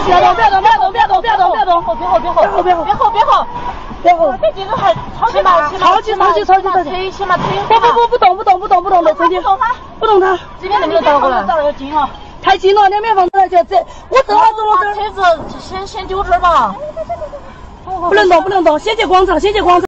不要动，不要动，不要动，不要动，不要动，别吼，别吼，别吼，别吼，别吼，别吼，别急着喊，起码，起码，起码，起码，起码，不不不不，不动，不动，不动，不动的，真的，不动它。这边能不能倒过来？太近了，两边房子太，这我正好挪这儿。车子先先丢这儿吧。不能动，不能动，谢谢广场，谢谢广场。